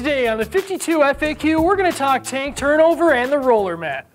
Today on the 52 FAQ, we're going to talk tank turnover and the roller mat.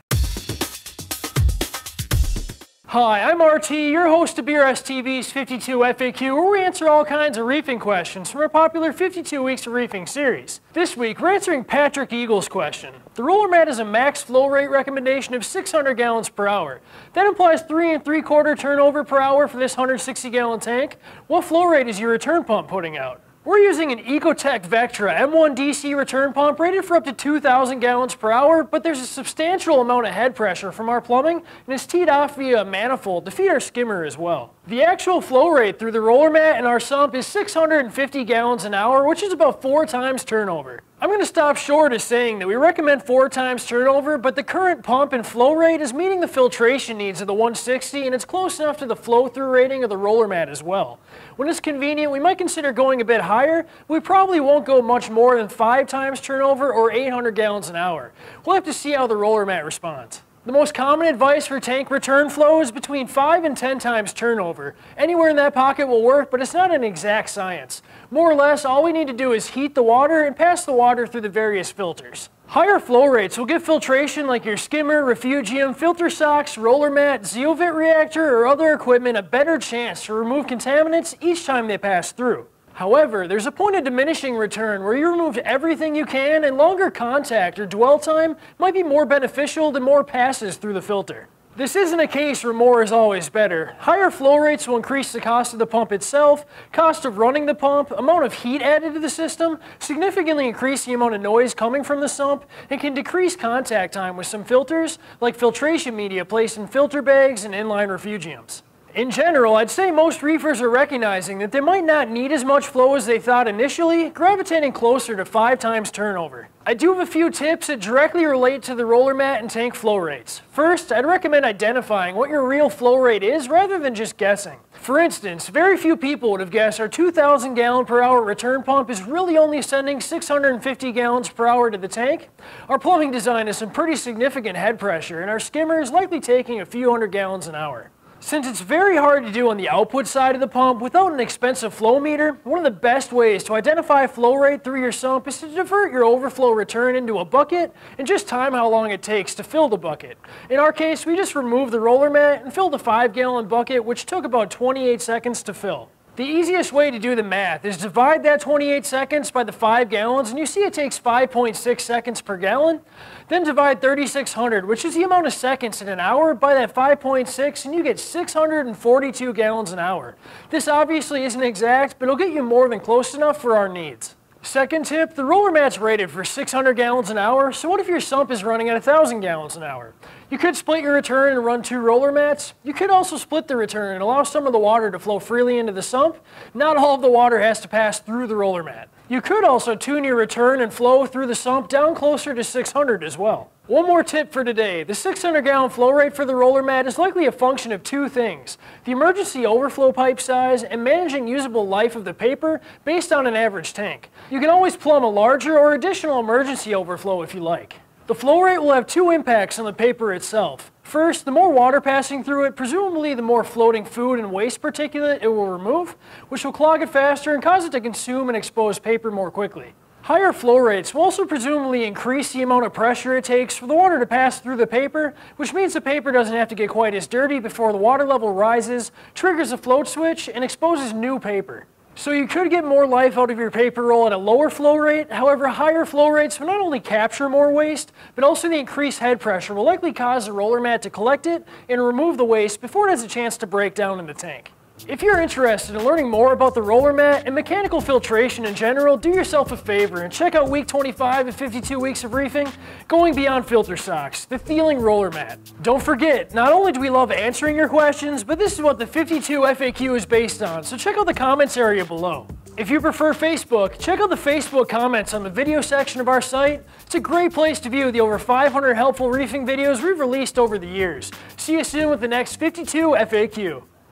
Hi, I'm RT, your host of BRS TV's 52 FAQ, where we answer all kinds of reefing questions from our popular 52 Weeks of Reefing series. This week, we're answering Patrick Egal's question. The roller mat is a max flow rate recommendation of 600 gallons per hour. That implies 3 and 3 quarter turnover per hour for this 160 gallon tank. What flow rate is your return pump putting out? We're using an Ecotech Vectra M1 DC return pump rated for up to 2,000 gallons per hour, but there's a substantial amount of head pressure from our plumbing, and it's teed off via a manifold to feed our skimmer as well. The actual flow rate through the roller mat and our sump is 650 gallons an hour, which is about four times turnover. I'm going to stop short of saying that we recommend four times turnover, but the current pump and flow rate is meeting the filtration needs of the 160 and it's close enough to the flow through rating of the roller mat as well. When it's convenient, we might consider going a bit higher. We probably won't go much more than five times turnover or 800 gallons an hour. We'll have to see how the roller mat responds. The most common advice for tank return flow is between 5 and 10 times turnover. Anywhere in that pocket will work, but it's not an exact science. More or less, all we need to do is heat the water and pass the water through the various filters. Higher flow rates will give filtration like your skimmer, refugium, filter socks, roller mat, Zeovit reactor, or other equipment a better chance to remove contaminants each time they pass through. However, there's a point of diminishing return where you remove everything you can and longer contact or dwell time might be more beneficial than more passes through the filter. This isn't a case where more is always better. Higher flow rates will increase the cost of the pump itself, cost of running the pump, amount of heat added to the system, significantly increase the amount of noise coming from the sump, and can decrease contact time with some filters, like filtration media placed in filter bags and inline refugiums. In general, I'd say most reefers are recognizing that they might not need as much flow as they thought initially, gravitating closer to five times turnover. I do have a few tips that directly relate to the roller mat and tank flow rates. First, I'd recommend identifying what your real flow rate is rather than just guessing. For instance, very few people would have guessed our 2,000 gallon per hour return pump is really only sending 650 gallons per hour to the tank. Our plumbing design has some pretty significant head pressure and our skimmer is likely taking a few hundred gallons an hour. Since it's very hard to do on the output side of the pump without an expensive flow meter, one of the best ways to identify flow rate through your sump is to divert your overflow return into a bucket and just time how long it takes to fill the bucket. In our case, we just removed the roller mat and filled a 5 gallon bucket which took about 28 seconds to fill. The easiest way to do the math is divide that 28 seconds by the 5 gallons and you see it takes 5.6 seconds per gallon. Then divide 3600, which is the amount of seconds in an hour, by that 5.6 and you get 642 gallons an hour. This obviously isn't exact, but it'll get you more than close enough for our needs. Second tip, the roller mat's rated for 600 gallons an hour, so what if your sump is running at 1,000 gallons an hour? You could split your return and run two roller mats. You could also split the return and allow some of the water to flow freely into the sump. Not all of the water has to pass through the roller mat. You could also tune your return and flow through the sump down closer to 600 as well. One more tip for today. The 600 gallon flow rate for the roller mat is likely a function of two things. The emergency overflow pipe size and managing usable life of the paper based on an average tank. You can always plumb a larger or additional emergency overflow if you like. The flow rate will have two impacts on the paper itself. First, the more water passing through it, presumably the more floating food and waste particulate it will remove, which will clog it faster and cause it to consume and expose paper more quickly. Higher flow rates will also presumably increase the amount of pressure it takes for the water to pass through the paper, which means the paper doesn't have to get quite as dirty before the water level rises, triggers a float switch, and exposes new paper. So you could get more life out of your paper roll at a lower flow rate. However, higher flow rates will not only capture more waste, but also the increased head pressure will likely cause the roller mat to collect it and remove the waste before it has a chance to break down in the tank. If you're interested in learning more about the roller mat and mechanical filtration in general, do yourself a favor and check out week 25 of 52 weeks of reefing, going beyond filter socks, the Theiling roller mat. Don't forget, not only do we love answering your questions, but this is what the 52 FAQ is based on, so check out the comments area below. If you prefer Facebook, check out the Facebook comments on the video section of our site. It's a great place to view the over 500 helpful reefing videos we've released over the years. See you soon with the next 52 FAQ.